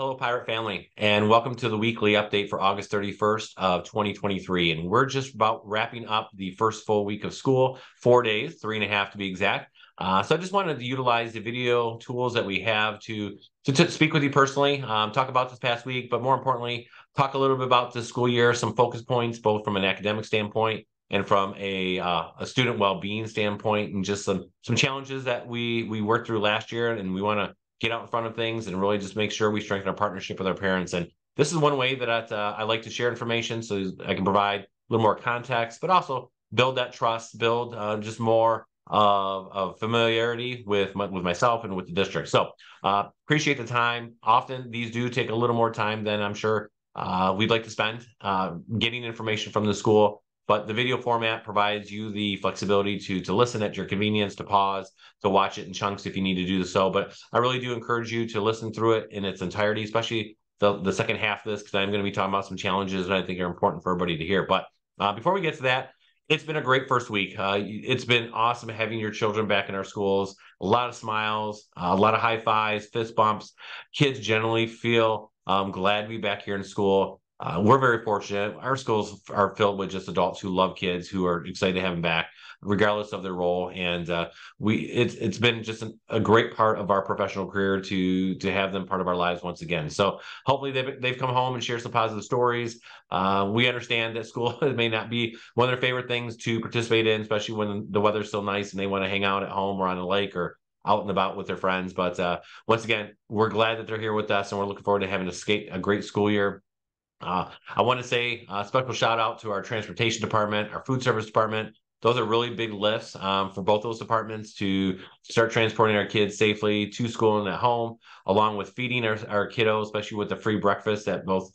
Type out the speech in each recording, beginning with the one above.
Hello, Pirate family, and welcome to the weekly update for August 31st of 2023. And we're just about wrapping up the first full week of school, four days, three and a half to be exact. Uh, so I just wanted to utilize the video tools that we have to to, to speak with you personally, um, talk about this past week, but more importantly, talk a little bit about the school year, some focus points, both from an academic standpoint and from a uh, a student well-being standpoint, and just some some challenges that we we worked through last year, and we want to get out in front of things and really just make sure we strengthen our partnership with our parents. And this is one way that uh, I like to share information so I can provide a little more context, but also build that trust, build uh, just more of, of familiarity with my, with myself and with the district. So uh, appreciate the time. Often these do take a little more time than I'm sure uh, we'd like to spend uh, getting information from the school but the video format provides you the flexibility to to listen at your convenience to pause to watch it in chunks if you need to do so. But i really do encourage you to listen through it in its entirety especially the, the second half of this because i'm going to be talking about some challenges that i think are important for everybody to hear. But uh, before we get to that it's been a great first week. Uh, it's been awesome having your children back in our schools. A lot of smiles a lot of high fives fist bumps. Kids generally feel um, glad to be back here in school uh, we're very fortunate. Our schools are filled with just adults who love kids, who are excited to have them back, regardless of their role. And uh, we, it's it's been just an, a great part of our professional career to to have them part of our lives once again. So hopefully they've they've come home and shared some positive stories. Uh, we understand that school may not be one of their favorite things to participate in, especially when the weather's still nice and they want to hang out at home or on a lake or out and about with their friends. But uh, once again, we're glad that they're here with us, and we're looking forward to having a, skate, a great school year uh, I want to say a special shout out to our transportation department, our food service department. Those are really big lifts um, for both those departments to start transporting our kids safely to school and at home, along with feeding our, our kiddos, especially with the free breakfast at both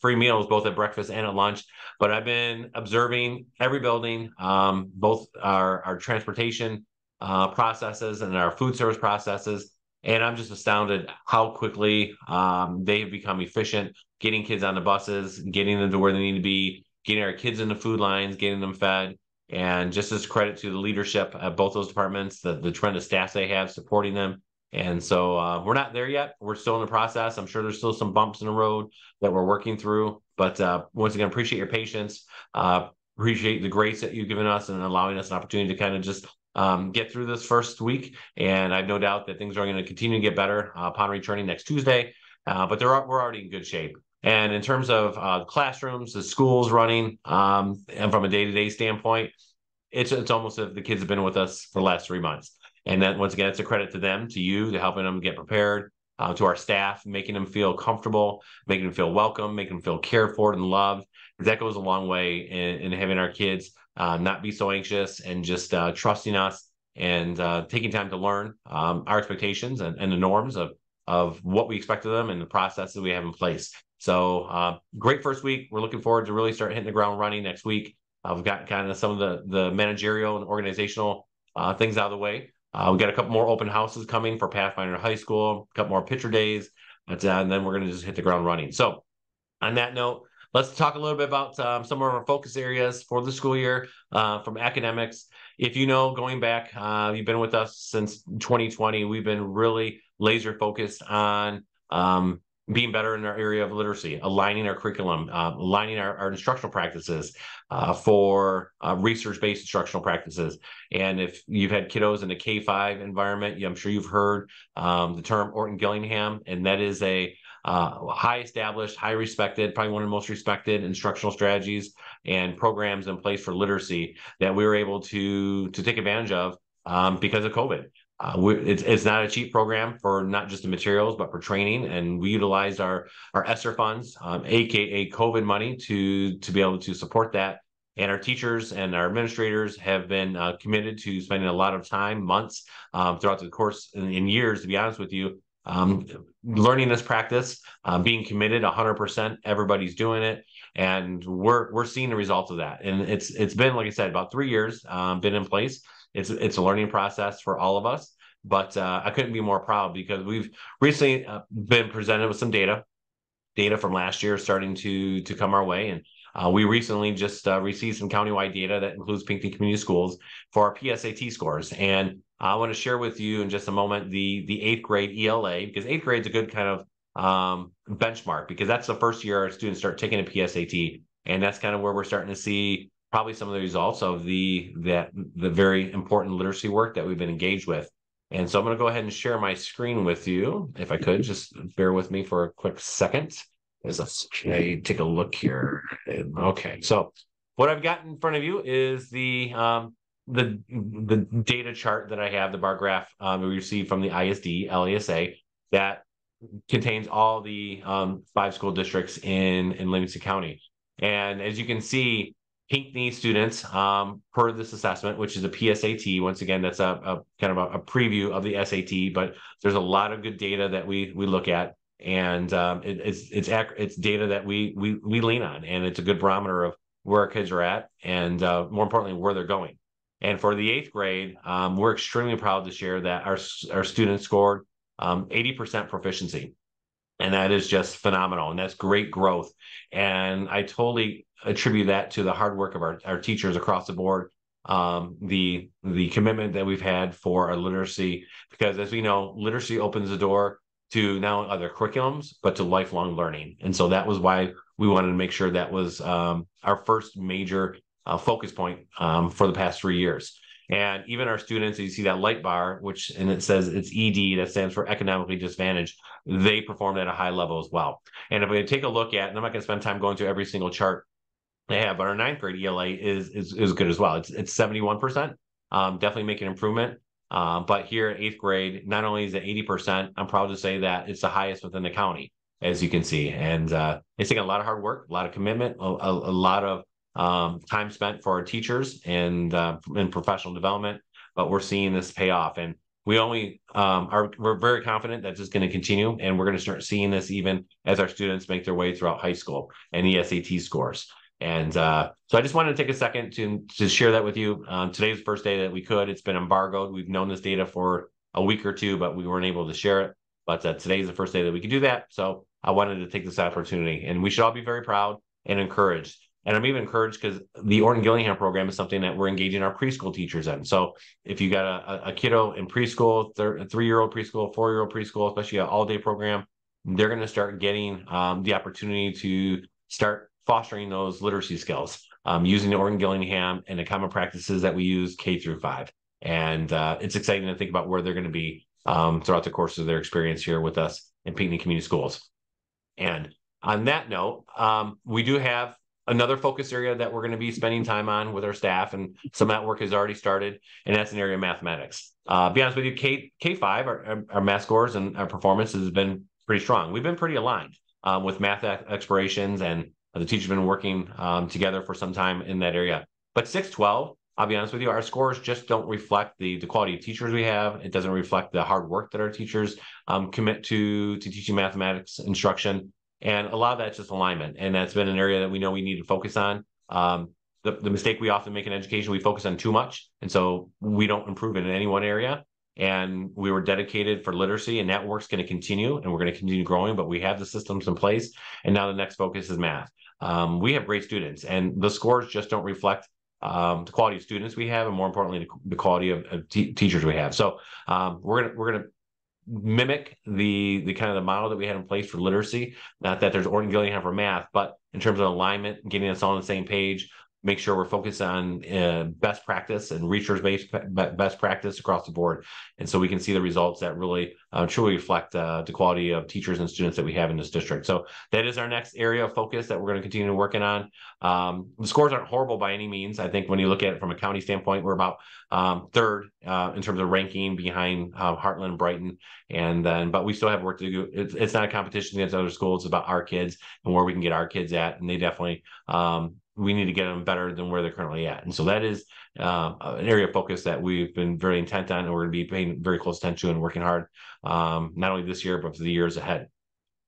free meals both at breakfast and at lunch. But I've been observing every building, um, both our our transportation uh, processes and our food service processes, and I'm just astounded how quickly um, they have become efficient, getting kids on the buses, getting them to where they need to be, getting our kids in the food lines, getting them fed. And just as credit to the leadership at both those departments, the, the tremendous staff they have supporting them. And so uh, we're not there yet. We're still in the process. I'm sure there's still some bumps in the road that we're working through. But uh, once again, appreciate your patience. Uh, appreciate the grace that you've given us and allowing us an opportunity to kind of just um, get through this first week. And I've no doubt that things are going to continue to get better uh, upon returning next Tuesday. Uh, but they're, we're already in good shape. And in terms of uh, classrooms, the schools running, um, and from a day to day standpoint, it's it's almost if the kids have been with us for the last three months. And then once again, it's a credit to them, to you, to helping them get prepared, uh, to our staff, making them feel comfortable, making them feel welcome, making them feel cared for and loved. That goes a long way in, in having our kids uh, not be so anxious and just uh, trusting us and uh, taking time to learn um, our expectations and, and, the norms of of what we expect of them and the processes we have in place. So uh, great first week. We're looking forward to really start hitting the ground running next week. Uh, we've got kind of some of the the managerial and organizational uh, things out of the way. we've got a couple more open houses coming for Pathfinder High School, a couple more pitcher days, and then we're going to just hit the ground running. So on that note, let's talk a little bit about um, some of our focus areas for the school year uh, from academics. If you know, going back, uh, you've been with us since 2020. We've been really laser focused on um, being better in our area of literacy, aligning our curriculum, uh, aligning our, our, instructional practices uh, for uh, research-based instructional practices. And if you've had kiddos in a K-5 environment, I'm sure you've heard um, the term Orton Gillingham, and that is a uh, high established, high respected, probably one of the most respected instructional strategies and programs in place for literacy that we were able to to take advantage of um, because of COVID. Uh, it's, it's not a cheap program for not just the materials but for training and we utilized our our ESSER funds um, aka covid money to to be able to support that and our teachers and our administrators have been uh, committed to spending a lot of time months um, throughout the course in, in years to be honest with you um, learning this practice, um, being committed 100%. Everybody's doing it, and we're we're seeing the results of that. And it's it's been like I said, about three years um, been in place. It's it's a learning process for all of us, but uh, I couldn't be more proud because we've recently uh, been presented with some data, data from last year starting to to come our way, and uh, we recently just uh, received some countywide data that includes Pinckney Community Schools for our PSAT scores, and I want to share with you in just a moment the the eighth grade ELA because eighth grade is a good kind of um, benchmark because that's the first year our students start taking a PSAT, and that's kind of where we're starting to see probably some of the results of the that the very important literacy work that we've been engaged with. And so I'm going to go ahead and share my screen with you, if I could. Just bear with me for a quick second. As a take a look here. Okay, so what I've got in front of you is the um, the the data chart that I have, the bar graph um, we received from the ISD LESA that contains all the um, five school districts in in Livingston County. And as you can see, Pinckney students um, per this assessment, which is a PSAT. Once again, that's a, a kind of a, a, preview of the SAT, but there's a lot of good data that we we look at, and um, it, it's it's it's data that we we we lean on, and it's a good barometer of where our kids are at, and uh, more importantly, where they're going. And for the eighth grade, um, we're extremely proud to share that our our students scored um, 80% proficiency. And that is just phenomenal. And that's great growth. And I totally attribute that to the hard work of our, our teachers across the board, um, the the commitment that we've had for our literacy, because as we know, literacy opens the door to not only other curriculums, but to lifelong learning. And so that was why we wanted to make sure that was um, our first major uh, focus point um, for the past three years. And even our students, you see that light bar, which and it says it's ED, that stands for economically disadvantaged. They performed at a high level as well. And if we take a look at, and I'm not going to spend time going through every single chart they have, but our ninth grade ELA is is, is good as well. It's it's 71 percent. Um, definitely making improvement. Um, but here at eighth grade, not only is it 80%, I'm proud to say that it's the highest within the county, as you can see. And uh, it's taking a lot of hard work, a lot of commitment, a, a, a lot of um, time spent for our teachers and uh, in professional development, but we're seeing this pay off. And we only um, are we're very confident that this is going to continue, and we're going to start seeing this even as our students make their way throughout high school and the SAT scores. And uh, so I just wanted to take a second to to share that with you. Um, today's the first day that we could. It's been embargoed. We've known this data for a week or two, but we weren't able to share it. But uh, today's the first day that we could do that. So I wanted to take this opportunity, and we should all be very proud and encouraged and I'm even encouraged because the Orton Gillingham program is something that we're engaging our preschool teachers in. So if you got a, a kiddo in preschool, three year old preschool, four year old preschool, especially an all day program, they're going to start getting um, the opportunity to start fostering those literacy skills um, using the Orton Gillingham and the common practices that we use K through five. And uh, it's exciting to think about where they're going to be um, throughout the course of their experience here with us in Pinckney Community Schools. And on that note, um, we do have another focus area that we're going to be spending time on with our staff, and some of that work has already started, and that's an area of mathematics. Uh, be honest with you, K K five, our, our math scores and our performance has been pretty strong. We've been pretty aligned um, with math expirations, and the teachers have been working um, together for some time in that area. But six twelve, I'll be honest with you, our scores just don't reflect the the quality of teachers we have. It doesn't reflect the hard work that our teachers um, commit to to teaching mathematics instruction. And a lot of that's just alignment. And that's been an area that we know we need to focus on. Um, the, the mistake we often make in education, we focus on too much. And so we don't improve it in any one area. And we were dedicated for literacy, and that work's going to continue, and we're going to continue growing. But we have the systems in place, and now the next focus is math. Um, we have great students, and the scores just don't reflect um, the quality of students we have, and more importantly, the, the quality of, of teachers we have. So um, we're gonna we're gonna mimic the the kind of the model that we had in place for literacy. Not that there's Orton Gillingham for math, but in terms of alignment, getting us all on the same page, make sure we're focused on uh, best practice and research based best practice across the board. And so we can see the results that really uh, truly reflect uh, the quality of teachers and students that we have in this district. So that is our next area of focus that we're going to continue working on. Um, the scores aren't horrible by any means. I think when you look at it from a county standpoint, we're about um, third uh, in terms of ranking behind uh, Hartland and Brighton. And then, but we still have work to do. It's, it's not a competition against other schools. It's about our kids and where we can get our kids at. And they definitely um, we need to get them better than where they're currently at. And so that is uh, an area of focus that we've been very intent on, and we're going to be paying very close attention to and working hard, um, not only this year but for the years ahead.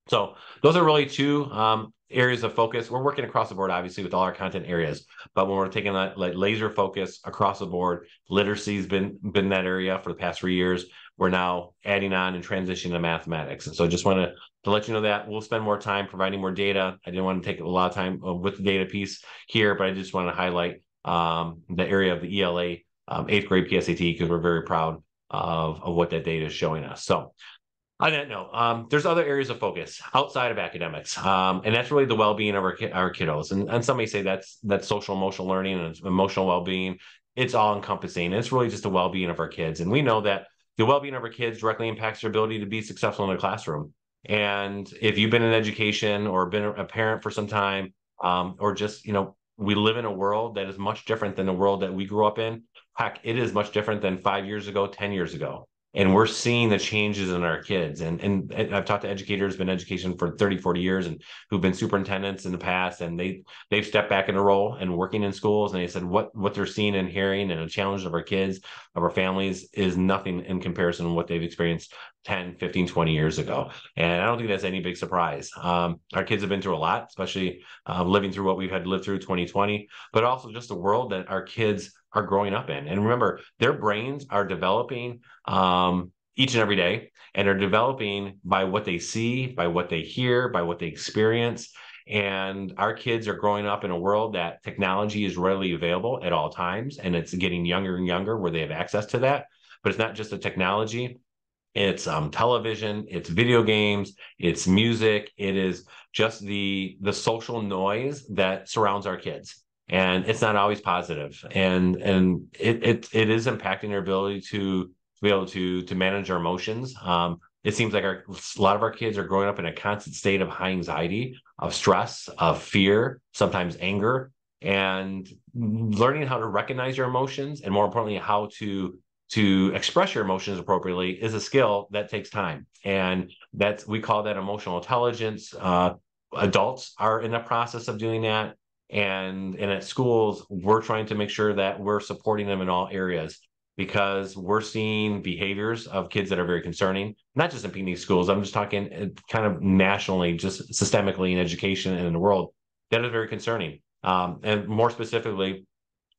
So those are really two um, areas of focus. We're working across the board, obviously, with all our content areas. But when we're taking that like laser focus across the board, literacy has been been that area for the past three years. We're now adding on and transitioning to mathematics. And so I just want to to let you know that we'll spend more time providing more data. I didn't want to take a lot of time uh, with the data piece here, but I just want to highlight um, the area of the ELA um, eighth grade PSAT because we're very proud of, of what that data is showing us. So on that note, um, there's other areas of focus outside of academics, um, and that's really the well-being of our, our kiddos. And, and some may say that's that's social emotional learning and emotional well-being. It's all encompassing. It's really just the well-being of our kids, and we know that the well-being of our kids directly impacts their ability to be successful in the classroom. And if you've been in education or been a parent for some time, um, or just you know, we live in a world that is much different than the world that we grew up in. Heck, it is much different than five years ago, ten years ago and we're seeing the changes in our kids. And, and i've talked to educators been in education for 30 40 years and who've been superintendents in the past and they they've stepped back in a role and working in schools and they said what what they're seeing and hearing and the challenge of our kids of our families is nothing in comparison to what they've experienced 10 15 20 years ago. And i don't think that's any big surprise. Um, our kids have been through a lot especially uh, living through what we've had to live through 2020 but also just the world that our kids are growing up in. And remember, their brains are developing um, each and every day, and are developing by what they see, by what they hear, by what they experience. And our kids are growing up in a world that technology is readily available at all times, and it's getting younger and younger where they have access to that. But it's not just the technology; it's um, television, it's video games, it's music, it is just the the social noise that surrounds our kids and it's not always positive. And and it it, it is impacting our ability to, be able to to manage our emotions. Um, it seems like our, a lot of our kids are growing up in a constant state of high anxiety of stress of fear sometimes anger and learning how to recognize your emotions and more importantly how to to express your emotions appropriately is a skill that takes time. And that's we call that emotional intelligence. Uh, adults are in the process of doing that and and at schools we're trying to make sure that we're supporting them in all areas because we're seeing behaviors of kids that are very concerning not just in pd schools. I'm just talking uh, kind of nationally just systemically in education and in the world that is very concerning. Um, and more specifically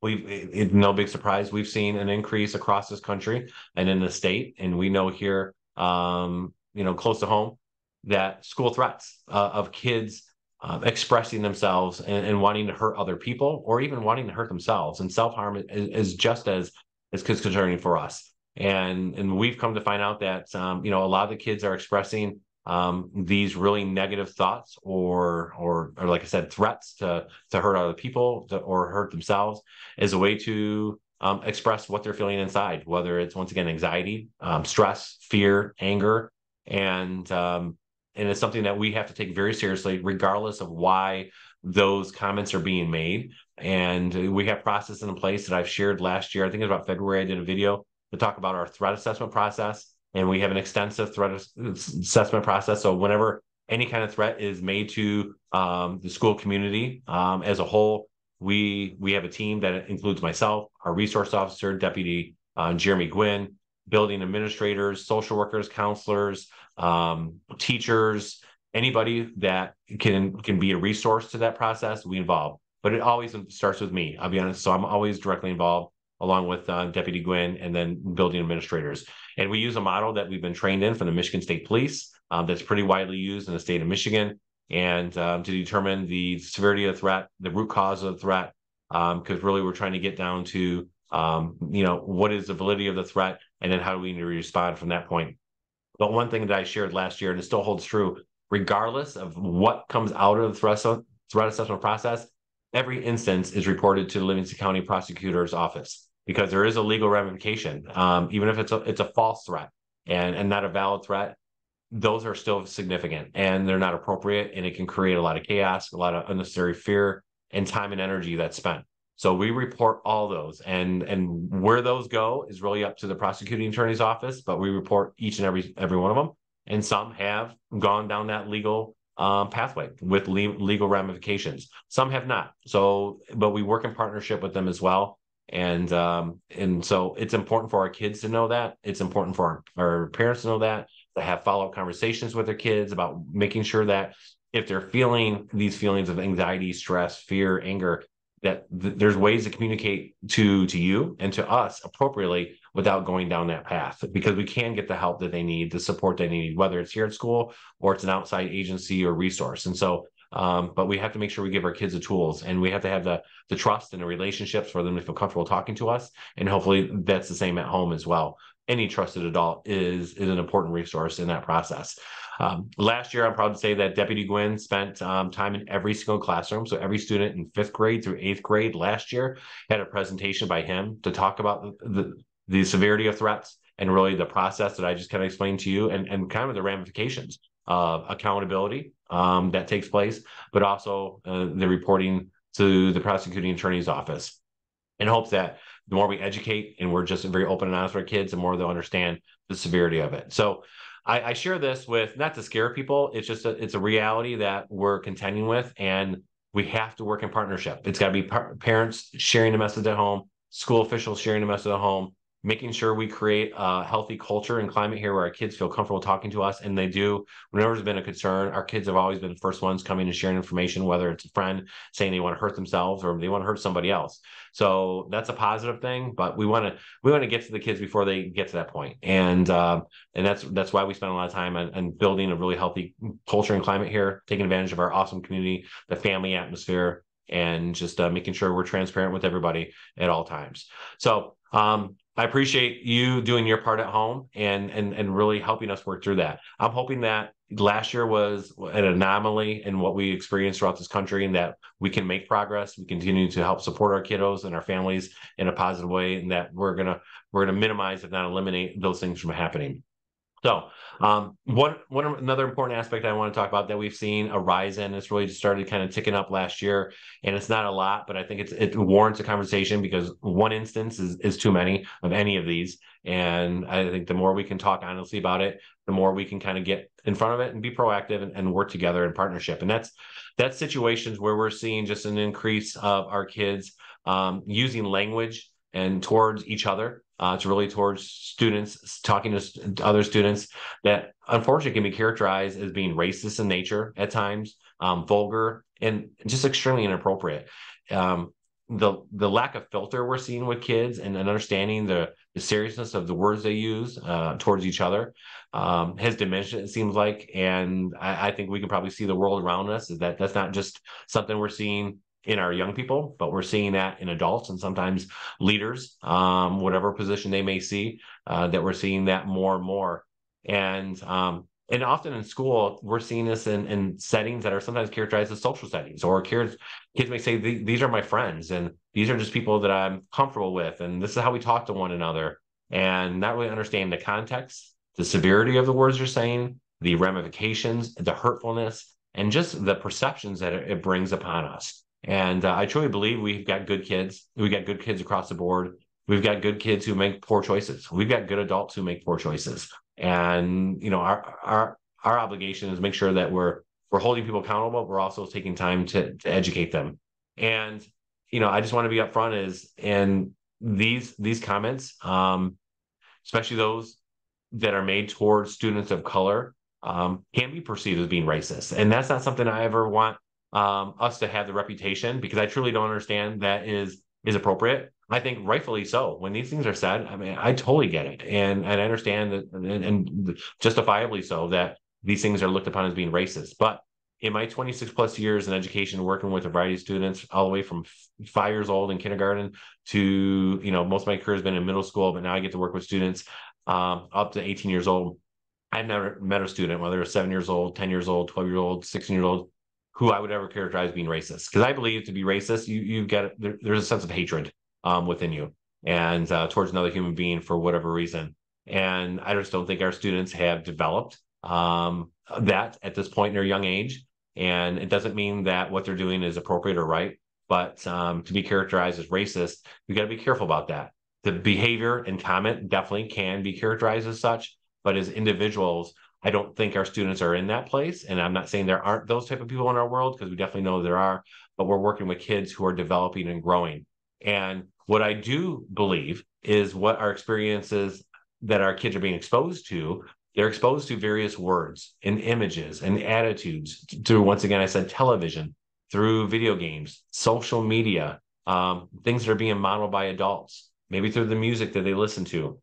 we've it, no big surprise we've seen an increase across this country and in the state. And we know here um, you know close to home that school threats uh, of kids um, expressing themselves and, and, wanting to hurt other people or even wanting to hurt themselves. And self harm is, is, just as as concerning for us. And and we've come to find out that um, you know a lot of the kids are expressing um, these really negative thoughts or, or or like I said threats to to hurt other people to, or hurt themselves as a way to um, express what they're feeling inside, whether it's once again anxiety, um, stress, fear, anger, and um, and it's something that we have to take very seriously, regardless of why those comments are being made. And we have processes in place that I've shared last year. I think it was about February. I did a video to talk about our threat assessment process, and we have an extensive threat assessment process. So whenever any kind of threat is made to um, the school community um, as a whole, we we have a team that includes myself, our resource officer, Deputy uh, Jeremy Gwynn, building administrators, social workers, counselors, um, teachers, anybody that can can be a resource to that process, we involve. But it always starts with me. I'll be honest. So I'm always directly involved along with uh, Deputy Gwynn and then building administrators. And we use a model that we've been trained in from the Michigan State Police um, that's pretty widely used in the state of Michigan. And um, to determine the severity of the threat, the root cause of the threat, because um, really we're trying to get down to, um, you know, what is the validity of the threat, and then how do we need to respond from that point. But one thing that I shared last year, and it still holds true, regardless of what comes out of the threat, assessment process, every instance is reported to the Livingston County Prosecutor's Office because there is a legal ramification, um, even if it's a it's a false threat and and not a valid threat. Those are still significant and they're not appropriate, and it can create a lot of chaos, a lot of unnecessary fear, and time and energy that's spent. So we report all those, and and where those go is really up to the prosecuting attorney's office. But we report each and every every one of them, and some have gone down that legal um, pathway with le- legal ramifications. Some have not. So, but we work in partnership with them as well, and um, and so it's important for our kids to know that. It's important for our, our parents to know that. To have follow up conversations with their kids about making sure that if they're feeling these feelings of anxiety, stress, fear, anger, that th- there's ways to communicate to to you and to us appropriately without going down that path because we can get the help that they need the support they need whether it's here at school or it's an outside agency or resource. And so um, but we have to make sure we give our kids the tools and we have to have the the trust and the relationships for them to feel comfortable talking to us. And hopefully that's the same at home as well. Any trusted adult is is an important resource in that process. Um, last year, I'm proud to say that Deputy Gwynn spent um, time in every single classroom. So every student in fifth grade through eighth grade last year had a presentation by him to talk about the, the, the severity of threats and really the process that I just kind of explained to you and, and kind of the ramifications of accountability um, that takes place, but also uh, the reporting to the prosecuting attorney's office in hopes that the more we educate and we're just very open and honest with our kids, the more they'll understand the severity of it. So I, I share this with not to scare people. It's just a, it's a reality that we're contending with, and we have to work in partnership. It's got to be par- parents sharing the message at home, school officials sharing the message at home, making sure we create a healthy culture and climate here where our kids feel comfortable talking to us and they do. Whenever there's been a concern our kids have always been the first ones coming and sharing information whether it's a friend saying they want to hurt themselves or they want to hurt somebody else. So that's a positive thing but we want to we want to get to the kids before they get to that point. And uh, and that's that's why we spend a lot of time on, on building a really healthy culture and climate here taking advantage of our awesome community the family atmosphere and just uh, making sure we're transparent with everybody at all times. So um, I appreciate you doing your part at home and and and really helping us work through that. I'm hoping that last year was an anomaly in what we experienced throughout this country and that we can make progress. We continue to help support our kiddos and our families in a positive way and that we're gonna we're gonna minimize if not eliminate those things from happening. So, um, one one another important aspect I want to talk about that we've seen a rise in. It's really just started kind of ticking up last year, and it's not a lot, but I think it's it warrants a conversation because one instance is is too many of any of these, and I think the more we can talk honestly about it, the more we can kind of get in front of it and be proactive and, and work together in partnership. And that's that's situations where we're seeing just an increase of our kids um, using language and towards each other uh, it's really towards students talking to other students that unfortunately can be characterized as being racist in nature at times, um, vulgar, and just extremely inappropriate. Um, the the lack of filter we're seeing with kids and, and understanding the, the seriousness of the words they use uh, towards each other um, has diminished. It seems like, and I, I, think we can probably see the world around us is that that's not just something we're seeing in our young people, but we're seeing that in adults and sometimes leaders, um, whatever position they may see, uh, that we're seeing that more and more. And um, and often in school, we're seeing this in, in settings that are sometimes characterized as social settings, or kids kids may say these are my friends, and these are just people that I'm comfortable with, and this is how we talk to one another, and not really understand the context, the severity of the words you're saying, the ramifications, the hurtfulness, and just the perceptions that it brings upon us. And uh, I truly believe we've got good kids. We've got good kids across the board. We've got good kids who make poor choices. We've got good adults who make poor choices. And you know, our our our obligation is make sure that we're we're holding people accountable. We're also taking time to, to educate them. And you know, I just want to be upfront is and these these comments, um, especially those that are made towards students of color, um, can be perceived as being racist. And that's not something I ever want um, us to have the reputation because I truly don't understand that is is appropriate. I think rightfully so. When these things are said, I mean, I totally get it, and and I understand that, and, and justifiably so that these things are looked upon as being racist. But in my 26 plus years in education, working with a variety of students, all the way from five years old in kindergarten to you know most of my career has been in middle school, but now I get to work with students um, up to 18 years old. I've never met a student, whether they're seven years old, 10 years old, 12 years old, 16 years old, who I would ever characterize as being racist. Because I believe to be racist, you you get there, there's a sense of hatred um, within you and uh, towards another human being for whatever reason. And I just don't think our students have developed um, that at this point in their young age. And it doesn't mean that what they're doing is appropriate or right, but um, to be characterized as racist, you got to be careful about that. The behavior and comment definitely can be characterized as such, but as individuals, I don't think our students are in that place. And I'm not saying there aren't those type of people in our world because we definitely know there are, but we're working with kids who are developing and growing. And what I do believe is what our experiences that our kids are being exposed to, they're exposed to various words and images and attitudes through, once again, I said television, through video games, social media, um, things that are being modeled by adults, maybe through the music that they listen to.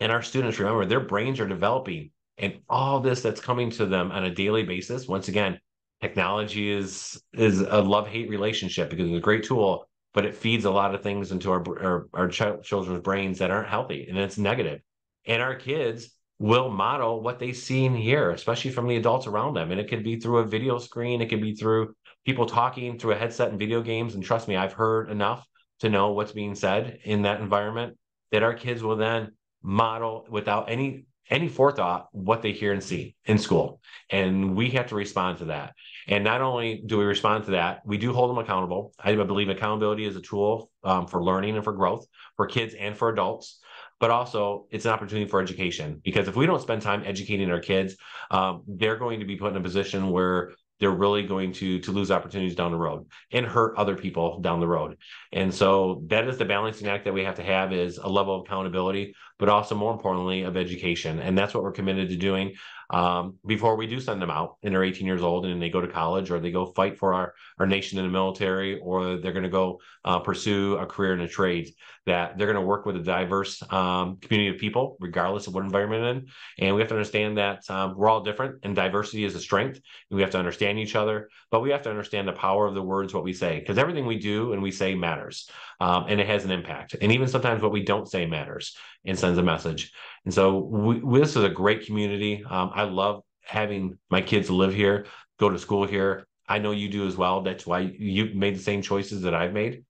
And our students, remember, their brains are developing and all this that's coming to them on a daily basis once again technology is is a love hate relationship because it's a great tool but it feeds a lot of things into our our, our ch- children's brains that aren't healthy and it's negative and our kids will model what they see and hear, especially from the adults around them. And it can be through a video screen, it can be through people talking through a headset and video games. And trust me, I've heard enough to know what's being said in that environment that our kids will then model without any any forethought what they hear and see in school. And we have to respond to that. And not only do we respond to that we do hold them accountable. I believe accountability is a tool um, for learning and for growth for kids and for adults. But also it's an opportunity for education because if we don't spend time educating our kids um, they're going to be put in a position where they're really going to to lose opportunities down the road and hurt other people down the road. And so that is the balancing act that we have to have is a level of accountability but also more importantly of education. And that's what we're committed to doing. Um, before we do send them out and they're 18 years old and they go to college or they go fight for our, our nation in the military or they're going to go uh, pursue a career in a trade that they're going to work with a diverse um, community of people regardless of what environment in. And we have to understand that um, we're all different and diversity is a strength. We have to understand each other but we have to understand the power of the words what we say because everything we do and we say matters um, and it has an impact and even sometimes what we don't say matters and sends a message and so we, this is a great community. Um, I love having my kids live here, go to school here. I know you do as well. That's why you made the same choices that I've made.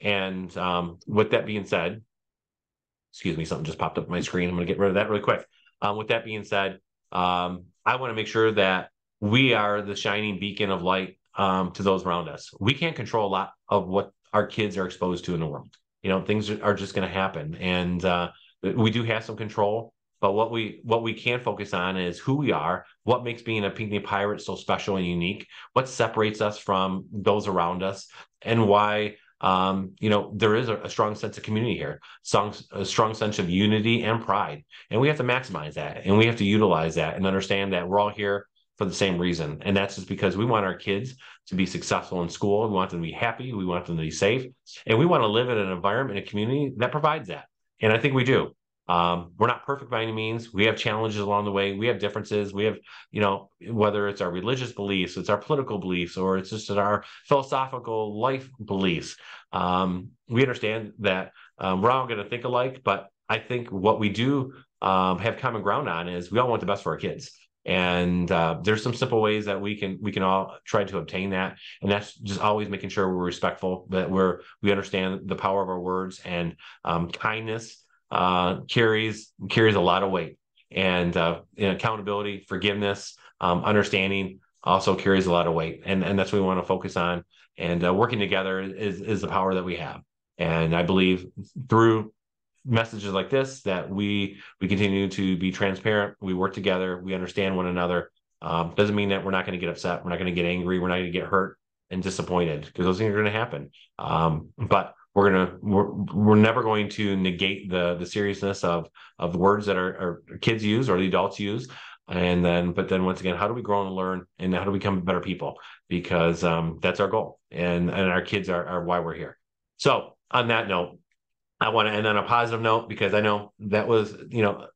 And um, with that being said, excuse me, something just popped up my screen. I'm going to get rid of that really quick. Um, with that being said, um, I want to make sure that we are the shining beacon of light um, to those around us. We can't control a lot of what our kids are exposed to in the world. You know, things are just going to happen. And uh, we do have some control but what we what we can focus on is who we are what makes being a Pinckney pirate so special and unique what separates us from those around us and why um, you know there is a, a, strong sense of community here strong, a strong sense of unity and pride and we have to maximize that and we have to utilize that and understand that we're all here for the same reason and that's just because we want our kids to be successful in school we want them to be happy we want them to be safe and we want to live in an environment a community that provides that and I think we do. Um, we're not perfect by any means. We have challenges along the way. We have differences. We have, you know, whether it's our religious beliefs, it's our political beliefs, or it's just our philosophical life beliefs. Um, we understand that um, we're all going to think alike, but I think what we do um, have common ground on is we all want the best for our kids. And uh, there's some simple ways that we can we can all try to obtain that, and that's just always making sure we're respectful, that we're we understand the power of our words, and um, kindness uh, carries carries a lot of weight, and uh, accountability, forgiveness, um, understanding also carries a lot of weight, and and that's what we want to focus on. And uh, working together is is the power that we have, and I believe through messages like this that we we continue to be transparent we work together we understand one another. Um, doesn't mean that we're not going to get upset we're not going to get angry we're not going to get hurt and disappointed because those things are going to happen. Um, but we're gonna we're, we're never going to negate the the seriousness of of words that our, our kids use or the adults use. And then but then once again how do we grow and learn and how do we become better people? Because um, that's our goal and and our kids are, are why we're here. So on that note I want to end on a positive note because I know that was, you know,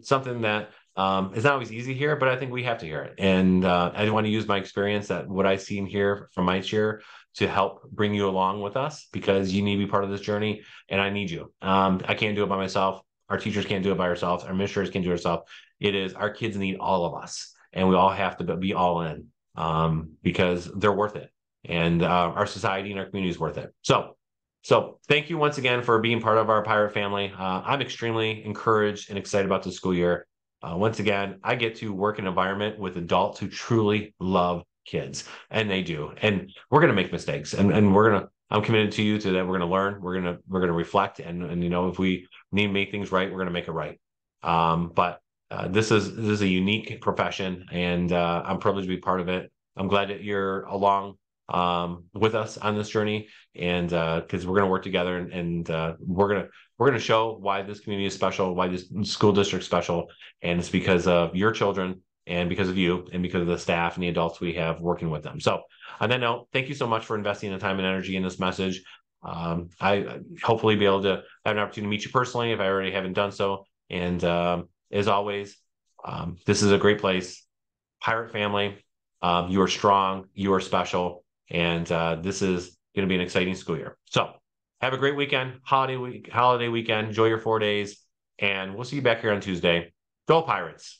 something that um, is not always easy here, but I think we have to hear it. And uh, I want to use my experience that what I've seen here from my chair to help bring you along with us because you need to be part of this journey and I need you. Um, I can't do it by myself. Our teachers can't do it by ourselves. Our administrators can't do it ourselves. It is our kids need all of us and we all have to be all in um, because they're worth it. And uh, our society and our community is worth it. So so thank you once again for being part of our pirate family. Uh, I'm extremely encouraged and excited about the school year. Uh, once again, I get to work in an environment with adults who truly love kids, and they do. And we're going to make mistakes, and and we're going to. I'm committed to you to that. We're going to learn. We're going to we're going to reflect, and and you know if we need to make things right, we're going to make it right. Um, but uh, this is this is a unique profession, and uh, I'm privileged to be part of it. I'm glad that you're along um, with us on this journey, and because uh, we're going to work together, and, and uh, we're gonna we're gonna show why this community is special, why this school district special, and it's because of your children, and because of you, and because of the staff and the adults we have working with them. So, on that note, thank you so much for investing the time and energy in this message. Um, I hopefully be able to have an opportunity to meet you personally if I already haven't done so. And um, as always, um, this is a great place. Pirate family, um, you are strong, you are special, and uh, this is going to be an exciting school year. So have a great weekend, holiday week, holiday weekend. Enjoy your four days, And we'll see you back here on Tuesday. Go Pirates.